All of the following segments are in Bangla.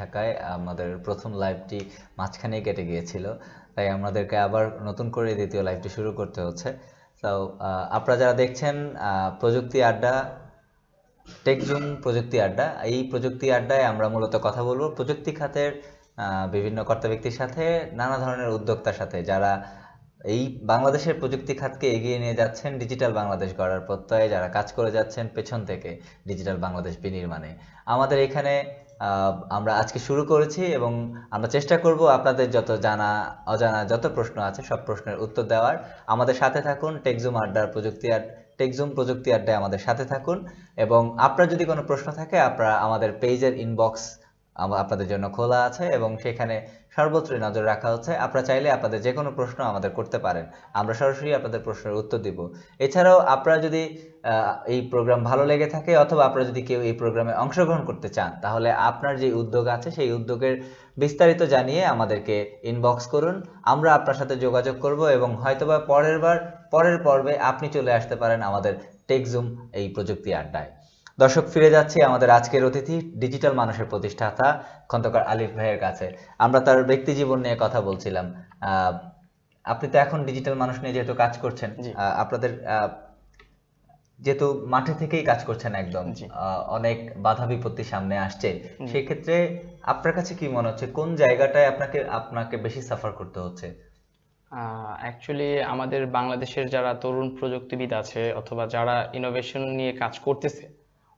থাকায় আমাদের প্রথম লাইভটি মাঝখানে কেটে গিয়েছিল। তাই আমাদেরকে আবার নতুন করে দ্বিতীয় লাইভটি শুরু করতে হচ্ছে। তো আপনারা যারা দেখছেন প্রযুক্তি আড্ডা টেকজুম প্রযুক্তি আড্ডা, এই প্রযুক্তি আড্ডায় আমরা মূলত কথা বলব প্রযুক্তি খাতের বিভিন্ন কর্তা ব্যক্তির সাথে, নানা ধরনের উদ্যোক্তার সাথে, যারা এই বাংলাদেশের প্রযুক্তি খাতকে এগিয়ে নিয়ে যাচ্ছেন ডিজিটাল বাংলাদেশ গড়ার প্রত্যয়ে, যারা কাজ করে যাচ্ছেন পেছন থেকে ডিজিটাল বাংলাদেশ বিনির্মাণে। আমাদের এখানে আমরা আজকে শুরু করেছি এবং আমরা চেষ্টা করব আপনাদের যত জানা, অজানা যত প্রশ্ন আছে, সব প্রশ্নের উত্তর দেওয়ার। আমাদের সাথে থাকুন টেকজুম আড্ডার প্রযুক্তি আর টেকজুম প্রযুক্তি আড্ডায় আমাদের সাথে থাকুন এবং আপনার যদি কোনো প্রশ্ন থাকে, আপনারা আমাদের পেজের ইনবক্স আপনাদের জন্য খোলা আছে এবং সেখানে সর্বত্রই নজর রাখা হচ্ছে। আপনারা চাইলে আপনাদের যে কোনো প্রশ্ন আমাদের করতে পারেন। আমরা সরাসরি আপনাদের প্রশ্নের উত্তর দিব। এছাড়াও আপনারা যদি এই প্রোগ্রাম ভালো লেগে থাকে অথবা আপনারা যদি কেউ এই প্রোগ্রামে অংশগ্রহণ করতে চান, তাহলে আপনার যে উদ্যোগ আছে সেই উদ্যোগের বিস্তারিত জানিয়ে আমাদেরকে ইনবক্স করুন। আমরা আপনার সাথে যোগাযোগ করব এবং হয়তোবা পরের বার, পরের পর্বে আপনি চলে আসতে পারেন আমাদের টেকজুম এই প্রযুক্তি আড্ডায়। দর্শক ফিরে যাচ্ছি আমাদের আজকের অতিথি ডিজিটাল মানুষের প্রতিষ্ঠাতা খন্দকার আলিফ ভাইয়ের কাছে। আমরা তার ব্যক্তি জীবন নিয়ে কথা বলছিলাম। আপনি তো এখন ডিজিটাল মানুষ নিয়ে যেহেতু কাজ করছেন আপনাদের যেহেতু মাঠে থেকেই কাজ করছেন একদম অনেক বাধা বিপত্তি সামনে আসছে। সেক্ষেত্রে আপনার কাছে কি মনে হচ্ছে কোন জায়গাটায় আপনাকে আপনাকে বেশি সাফার করতে হচ্ছে? অ্যাকচুয়ালি আমাদের বাংলাদেশের যারা তরুণ প্রযুক্তিবিদ আছে অথবা যারা ইনোভেশন নিয়ে কাজ করতেছে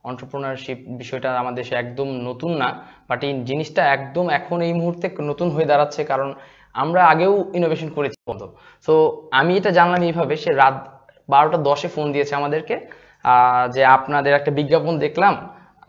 অন্টারপ্রেনারশিপ বিষয়টা আমাদের দেশে একদম নতুন না বাট এই জিনিসটা একদম এখন এই মুহূর্তে নতুন হয়ে দাঁড়াচ্ছে কারণ আমরা আগেও ইনোভেশন করেছি বন্ধু। সো আমি এটা জানলাম এইভাবে, সে রাত বারোটা দশে ফোন দিয়েছে আমাদেরকে যে আপনাদের একটা বিজ্ঞাপন দেখলাম,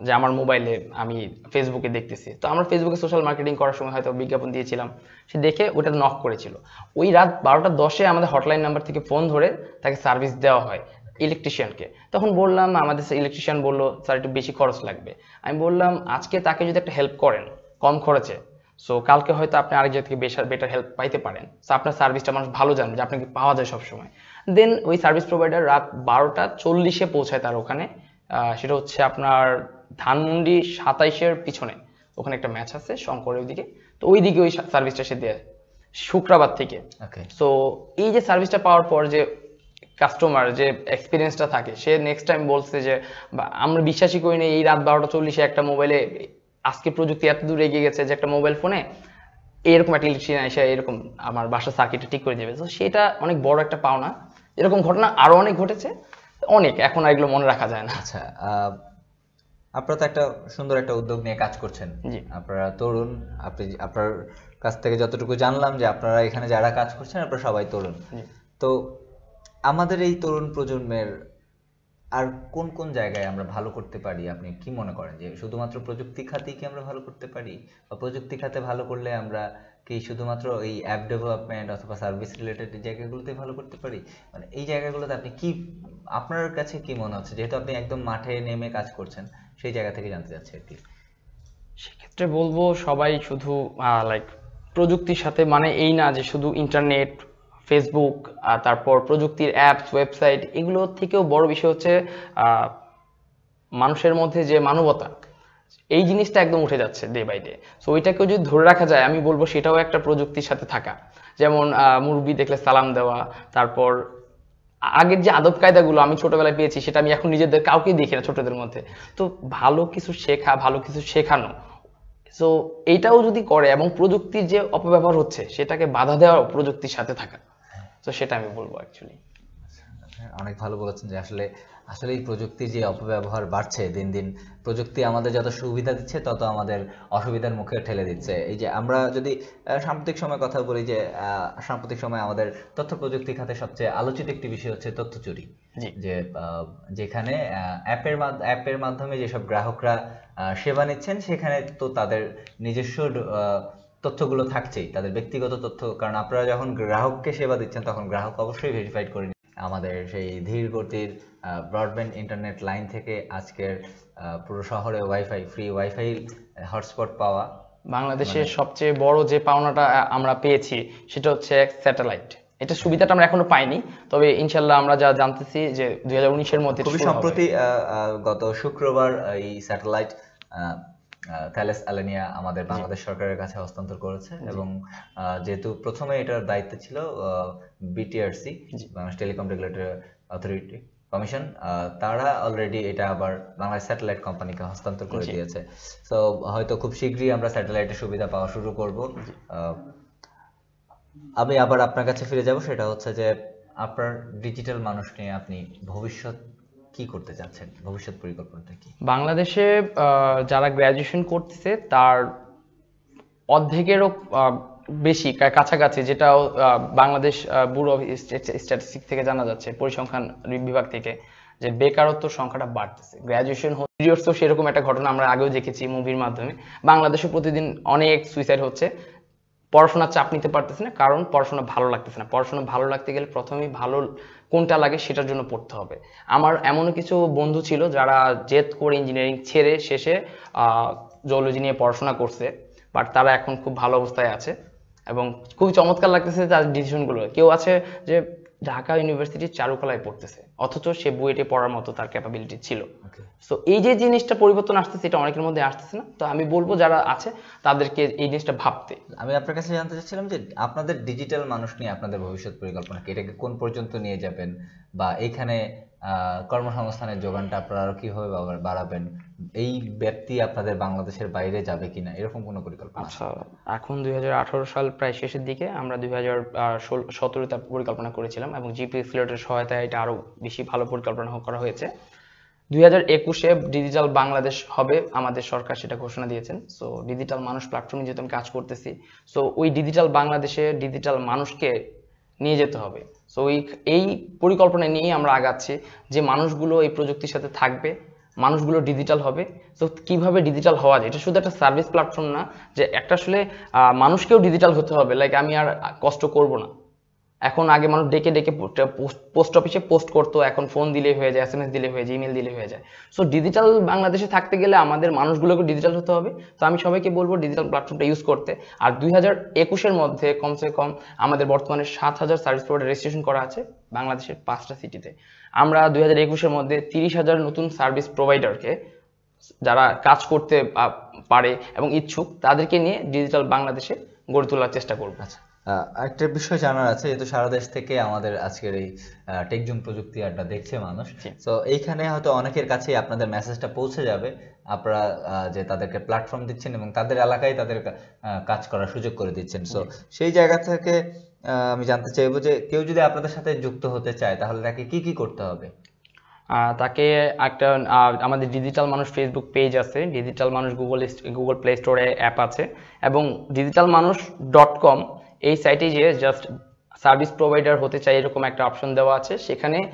যে আমার মোবাইলে আমি ফেসবুকে দেখতেছি। তো আমরা ফেসবুকে সোশ্যাল মার্কেটিং করার সময় হয়তো বিজ্ঞাপন দিয়েছিলাম, সে দেখে ওটা নক করেছিল। ওই রাত বারোটা দশে আমাদের হটলাইন নাম্বার থেকে ফোন ধরে তাকে সার্ভিস দেওয়া হয়। ইলেকট্রিশিয়ানকে তখন বললাম আমাদের ইলেকট্রিশিয়ান বলল স্যার একটু বেশি খরচ লাগবে। আমি বললাম আজকে তাকে যদি একটা হেল্প করেন কম খরচে সো কালকে হয়তো আপনি আরেক জায়গা থেকে বেশার বেটার হেল্প পাইতে পারেন। সো আপনার সার্ভিসটা মানুষ ভালো জানে যে আপনাকে পাওয়া যায় সবসময়। দেন ওই সার্ভিস প্রোভাইডার রাত বারোটা চল্লিশে পৌঁছায় তার ওখানে। আহ, সেটা হচ্ছে আপনার ধানমন্ডি সাতাইশের পিছনে। ওখানে একটা ম্যাচ আছে শঙ্করের ওইদিকে। তো ওই দিকে ওই সার্ভিসটা সে দেয় শুক্রবার থেকে। সো এই যে সার্ভিসটা পাওয়ার পর যে কাস্টমার যে এক্সপিরিয়েন্সটা থাকে সে নেক্সট টাইম বলছে যে আমরা বিশ্বাসই করি না এই রাত বারোটা চল্লিশে একটা মোবাইলে আজকে প্রযুক্তি এত দূর এগিয়ে গেছে যে একটা মোবাইল ফোনে এরকম একটা ইলেকট্রিশিয়ান এসে এরকম আমার বাসার সার্কিটটা ঠিক করে দেবে। তো সেটা অনেক বড় একটা পাওনা। এরকম ঘটনা আরও অনেক ঘটেছে। অনেক এখন আর এগুলো মনে রাখা যায় না। আচ্ছা আহ, আপনারা তো একটা সুন্দর একটা উদ্যোগ নিয়ে কাজ করছেন। জি। আপনারা তরুণ আপনি আপনার কাছ থেকে যতটুকু জানলাম যে আপনারা এখানে যারা কাজ করছেন আপনারা সবাই তরুণ। তো আমাদের এই তরুণ প্রজন্মের আর কোন কোন জায়গায় আমরা ভালো করতে পারি? আপনি কি মনে করেন যে শুধুমাত্র প্রযুক্তি খাতেই কি আমরা ভালো করতে পারি? বা প্রযুক্তি খাতে ভালো করলে আমরা কি শুধুমাত্র এই অ্যাপ ডেভেলপমেন্ট অথবা সার্ভিস রিলেটেড জায়গাগুলোতে ভালো করতে পারি? মানে এই জায়গাগুলোতে আপনি কি, আপনার কাছে কি মনে হচ্ছে? যেহেতু আপনি একদম মাঠে নেমে কাজ করছেন, সেই জায়গা থেকে জানতে চাচ্ছি আর কি। সেক্ষেত্রে বলব সবাই শুধু লাইক প্রযুক্তির সাথে মানে এই না যে শুধু ইন্টারনেট ফেসবুক তারপর প্রযুক্তির অ্যাপস ওয়েবসাইট এগুলো থেকেও বড় বিষয় হচ্ছে মানুষের মধ্যে যে মানবতা, এই জিনিসটা একদম উঠে যাচ্ছে ডে বাই ডে সো ওইটাকেও যদি ধরে রাখা যায়, আমি বলব সেটাও একটা প্রযুক্তির সাথে থাকা। যেমন মুরব্বি দেখলে সালাম দেওয়া, তারপর আগের যে আদব কায়দাগুলো আমি ছোটবেলায় পেয়েছি, সেটা আমি এখন নিজেদের কাউকে দেখি না ছোটদের মধ্যে। তো, ভালো কিছু শেখা, ভালো কিছু শেখানো। সো এইটাও যদি করে এবং প্রযুক্তির যে অপব্যবহার হচ্ছে, সেটাকে বাধা দেওয়া প্রযুক্তির সাথে থাকা। তো সেটা আমি বলব অ্যাকচুয়ালি হ্যাঁ, অনেক ভালো বলেছেন যে আসলে আসলে এই প্রযুক্তির যে অপব্যবহার বাড়ছে দিন দিন প্রযুক্তি আমাদের যত সুবিধা দিচ্ছে তত আমাদের অসুবিধার মুখে ঠেলে দিচ্ছে। এই যে আমরা যদি সাম্প্রতিক সময় কথা বলি যে সাম্প্রতিক সময় আমাদের তথ্য প্রযুক্তি খাতে সবচেয়ে আলোচিত একটি বিষয় হচ্ছে তথ্য চুরি। যে আহ, যেখানে অ্যাপের অ্যাপের মাধ্যমে যেসব গ্রাহকরা আহ, সেবা নিচ্ছেন সেখানে তো তাদের নিজস্ব তথ্যগুলো থাকছেই তাদের ব্যক্তিগত তথ্য। কারণ আপনারা যখন গ্রাহককে সেবা দিচ্ছেন তখন গ্রাহক অবশ্যই ভেরিফাইড করে। আমাদের সেই ধীর গতির ব্রডব্যান্ড ইন্টারনেট লাইন থেকে আজকের পুরো শহরে ওয়াইফাই ফ্রি ওয়াইফাই হটস্পট পাওয়া। বাংলাদেশের সবচেয়ে বড় যে পাওনাটা আমরা পেয়েছি সেটা হচ্ছে স্যাটেলাইট এটা সুবিধাটা আমরা এখনও পাইনি তবে ইনশাল্লাহ আমরা যা জানতেছি যে দুই হাজার উনিশের মধ্যে খুবই সম্প্রতি আহ, আহ, গত শুক্রবার এই স্যাটেলাইট থ্যালেস অ্যালেনিয়া আমাদের বাংলাদেশ সরকারের কাছে হস্তান্তর করেছে এবং যেহেতু প্রথমে এটার দায়িত্ব ছিল BTRC Bangladesh telecom regulatory authority commission তারা অলরেডি এটা আবার বাংলাদেশ স্যাটেলাইট কোম্পানিকে হস্তান্তর করে দিয়েছে। তো হয়তো খুব শীঘ্রই আমরা স্যাটেলাইটের সুবিধা পাওয়া শুরু করব। আহ, আমি আবার আপনার কাছে ফিরে যাব সেটা হচ্ছে যে আপনার ডিজিটাল মানুষ নিয়ে আপনি ভবিষ্যৎ কি করতে চাচ্ছেন? ভবিষ্যৎ পরিকল্পনাটা কি? বাংলাদেশে যারা গ্র্যাজুয়েশন করতেছে তার অর্ধেকেরও বেশি কাছাকাছি যেটা ah, Bangladesh bureau of statistics থেকে জানা যাচ্ছে পরিসংখ্যান বিভাগ থেকে যে বেকারত্ব সংখ্যাটা বাড়তেছে। গ্র্যাজুয়েশন তো সেরকম একটা ঘটনা আমরা আগেও দেখেছি মুভির মাধ্যমে। বাংলাদেশে প্রতিদিন অনেক সুইসাইড হচ্ছে। পড়াশোনার চাপ নিতে পারতেছে না, কারণ পড়াশোনা ভালো লাগতেছে না। পড়াশোনা ভালো লাগতে গেলে প্রথমেই ভালো কোনটা লাগে সেটার জন্য পড়তে হবে। আমার এমনও কিছু বন্ধু ছিল যারা জেদ করে ইঞ্জিনিয়ারিং ছেড়ে শেষে জুলজি নিয়ে পড়াশোনা করছে বাট তারা এখন খুব ভালো অবস্থায় আছে। এবং খুবই চমৎকার লাগতেছে তার ডিসিশনগুলো কেউ আছে যে ঢাকা ইউনিভার্সিটির চারুকলায় পড়তেছে। অথচ সে বুয়েটে পড়ার মতো তার ক্যাপাবিলিটি ছিল। সো এই যে জিনিসটা পরিবর্তন আসতেছে এটা অনেকের মধ্যে আসতেছে না। তো আমি বলব যারা আছে তাদেরকে এই জিনিসটা ভাবতে। আমি আপনার কাছে জানতে চাচ্ছিলাম যে আপনাদের ডিজিটাল মানুষ নিয়ে আপনাদের ভবিষ্যৎ পরিকল্পনা কি? এটাকে কোন পর্যন্ত নিয়ে যাবেন? বা এইখানে আহ, কর্মসংস্থানের যোগানটা আপনারা আরও কীভাবে বাড়াবেন? এই ব্যক্তি আপনাদের বাংলাদেশের বাইরে যাবে কিনা? এরকম কোনো পরিকল্পনা? আচ্ছা এখন দুই হাজার আঠারো সাল প্রায় শেষের দিকে আমরা দুই হাজার পরিকল্পনা করেছিলাম এবং জিপি সিলেটের সহায়তায় এটা আরও বেশি ভালো পরিকল্পনা করা হয়েছে। দুই হাজার একুশে ডিজিটাল বাংলাদেশ হবে আমাদের সরকার সেটা ঘোষণা দিয়েছেন। সো ডিজিটাল মানুষ প্ল্যাটফর্মে যেহেতু আমি কাজ করতেছি সো ওই ডিজিটাল বাংলাদেশে ডিজিটাল মানুষকে নিয়ে যেতে হবে। সো এই এই পরিকল্পনা নিয়েই আমরা আগাচ্ছি যে মানুষগুলো এই প্রযুক্তির সাথে থাকবে, মানুষগুলো ডিজিটাল হবে। তো কীভাবে ডিজিটাল হওয়া যায়? এটা শুধু একটা সার্ভিস প্ল্যাটফর্ম না, যে একটা আসলে মানুষকেও ডিজিটাল হতে হবে। লাইক আমি আর কষ্ট করব না। এখন আগে মানুষ ডেকে ডেকে পোস্ট অফিসে পোস্ট করতো, এখন ফোন দিলেই হয়ে যায় এস দিলে হয়ে যায় ইমেল দিলে হয়ে যায়। সো ডিজিটাল বাংলাদেশে থাকতে গেলে আমাদের মানুষগুলোকে ডিজিটাল হতে হবে। তো আমি সবাইকে বলব ডিজিটাল প্ল্যাটফর্মটা ইউজ করতে। আর দুই হাজার একুশের মধ্যে কমসে কম আমাদের বর্তমানে সাত হাজার সার্ভিস প্রোভাইডার রেজিস্ট্রেশন করা আছে বাংলাদেশের পাঁচটা সিটিতে আমরা দুই হাজার একুশের মধ্যে তিরিশ হাজার নতুন সার্ভিস প্রোভাইডারকে যারা কাজ করতে পারে এবং ইচ্ছুক, তাদেরকে নিয়ে ডিজিটাল বাংলাদেশে গড়ে তোলার চেষ্টা করব। আচ্ছা একটা বিষয় জানার আছে যেহেতু সারা দেশ থেকে আমাদের আজকের এই টেকজুম প্রযুক্তি আড্ডা দেখছে মানুষ। তো এইখানে হয়তো অনেকের কাছেই আপনাদের মেসেজটা পৌঁছে যাবে। আপনারা যে তাদেরকে প্ল্যাটফর্ম দিচ্ছেন এবং তাদের এলাকায় তাদের কাজ করার সুযোগ করে দিচ্ছেন। সো সেই জায়গা থেকে আমি জানতে চাইব যে কেউ যদি আপনাদের সাথে যুক্ত হতে চায় তাহলে তাকে কি কি করতে হবে? আহ, তাকে একটা আমাদের ডিজিটাল মানুষ ফেসবুক পেজ আছে। ডিজিটাল মানুষ গুগল গুগল প্লে স্টোরে অ্যাপ আছে। এবং ডিজিটাল মানুষ ডট কম এই সাইটে গিয়ে জাস্ট সার্ভিস প্রোভাইডার হতে চাই এরকম একটা অপশন দেওয়া আছে। সেখানে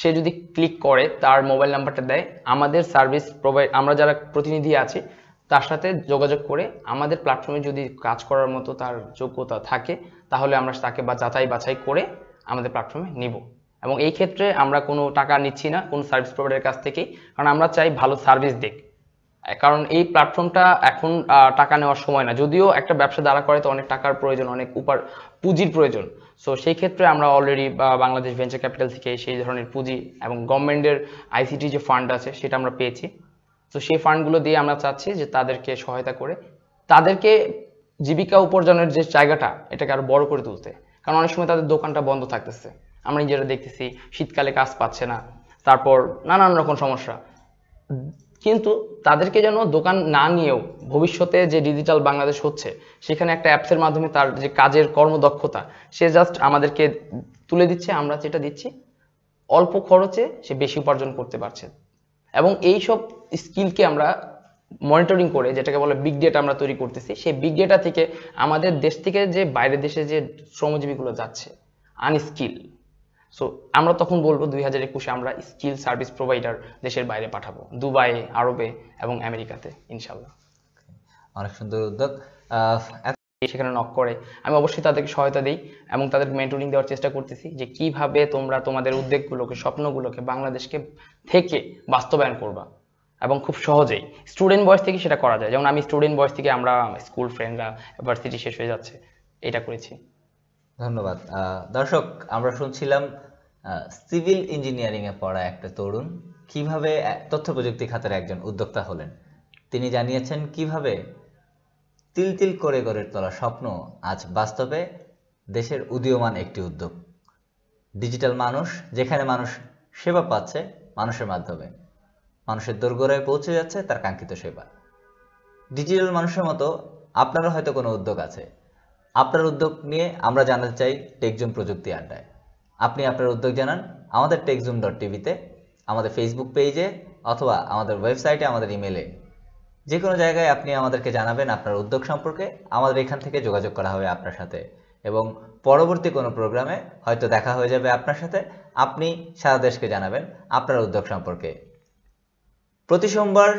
সে যদি ক্লিক করে, তার মোবাইল নাম্বারটা দেয়। আমাদের সার্ভিস প্রোভাইড আমরা যারা প্রতিনিধি আছি, তার সাথে যোগাযোগ করে আমাদের প্ল্যাটফর্মে যদি কাজ করার মতো তার যোগ্যতা থাকে, তাহলে আমরা তাকে বা যাচাই বাছাই করে আমাদের প্ল্যাটফর্মে নিব। এবং এই ক্ষেত্রে আমরা কোনো টাকা নিচ্ছি না, কোনো সার্ভিস প্রোভাইডারের কাছ থেকেই। কারণ আমরা চাই ভালো সার্ভিস দিক। কারণ এই প্ল্যাটফর্মটা এখন টাকা নেওয়ার সময় না। যদিও একটা ব্যবসা দাঁড়া করে, তো অনেক টাকার প্রয়োজন, অনেক উপার পুঁজির প্রয়োজন। সো সেই ক্ষেত্রে আমরা অলরেডি বাংলাদেশ ভেঞ্চার ক্যাপিটাল থেকে সেই ধরনের পুঁজি এবং গভর্নমেন্টের আইসিটি যে ফান্ড আছে, সেটা আমরা পেয়েছি। তো সেই ফান্ডগুলো দিয়ে আমরা চাচ্ছি যে তাদেরকে সহায়তা করে, তাদেরকে জীবিকা উপার্জনের যে জায়গাটা, এটাকে আরও বড় করে তুলতে। কারণ অনেক সময় তাদের দোকানটা বন্ধ থাকতেছে। আমরা নিজেরা দেখতেছি, শীতকালে কাজ পাচ্ছে না, তারপর নানান রকম সমস্যা। কিন্তু তাদেরকে যেন দোকান না নিয়েও ভবিষ্যতে যে ডিজিটাল বাংলাদেশ হচ্ছে, সেখানে একটা অ্যাপসের মাধ্যমে তার যে কাজের কর্মদক্ষতা, সে জাস্ট আমাদেরকে তুলে দিচ্ছে, আমরা যেটা দিচ্ছি, অল্প খরচে সে বেশি উপার্জন করতে পারছে। এবং এই সব স্কিলকে আমরা মনিটরিং করে, যেটাকে বলে বিগ ডেটা আমরা তৈরি করতেছি, সেই বিগ ডেটা থেকে আমাদের দেশ থেকে যে বাইরের দেশে যে শ্রমজীবীগুলো যাচ্ছে আনস্কিল সো আমরা তখন বলব দুই হাজার একুশে আমরা স্কিল সার্ভিস প্রোভাইডার দেশের বাইরে পাঠাবো দুবাইয়ে আরবে এবং আমেরিকাতে ইনশাল্লাহ অনেক সুন্দর উদ্যোগ। সেখানে নক করে। আমি অবশ্যই তাদেরকে সহায়তা দিই এবং তাদের মেন্টরিং দেওয়ার চেষ্টা করতেছি যে কীভাবে তোমরা তোমাদের উদ্যোগগুলোকে স্বপ্নগুলোকে বাংলাদেশকে থেকে বাস্তবায়ন করবা এবং খুব সহজেই। স্টুডেন্ট বয়স থেকে সেটা করা যায়। যেমন আমি স্টুডেন্ট বয়স থেকে আমরা স্কুল ফ্রেন্ডরা ভার্সিটি শেষ হয়ে যাচ্ছে এটা করেছি। ধন্যবাদ। দর্শক, আমরা শুনছিলাম সিভিল ইঞ্জিনিয়ারিং এ পড়া একটা তরুণ, কীভাবে তথ্য প্রযুক্তি খাতের একজন উদ্যোক্তা হলেন। তিনি জানিয়েছেন, কীভাবে তিল তিল করে গড়ে তোলা স্বপ্ন আজ বাস্তবে দেশের উদীয়মান একটি উদ্যোগ। ডিজিটাল মানুষ, যেখানে মানুষ সেবা পাচ্ছে মানুষের মাধ্যমে। মানুষের দোরগোড়ায় পৌঁছে যাচ্ছে তার কাঙ্ক্ষিত সেবা। ডিজিটাল মানুষের মতো আপনারও হয়তো কোনো উদ্যোগ আছে। আপনার উদ্যোগ নিয়ে আমরা জানাতে চাই টেকজুম প্রযুক্তি আড্ডায়। আপনি আপনার উদ্যোগ জানান আমাদের টেকজুম ডট টিভিতে আমাদের ফেসবুক পেজে অথবা আমাদের ওয়েবসাইটে আমাদের ইমেলে যে কোনো জায়গায় আপনি আমাদেরকে জানাবেন আপনার উদ্যোগ সম্পর্কে, আমাদের এখান থেকে যোগাযোগ করা হবে আপনার সাথে। এবং পরবর্তী কোনো প্রোগ্রামে হয়তো দেখা হয়ে যাবে আপনার সাথে, আপনি সারা দেশকে জানাবেন আপনার উদ্যোগ সম্পর্কে। প্রতি সোমবার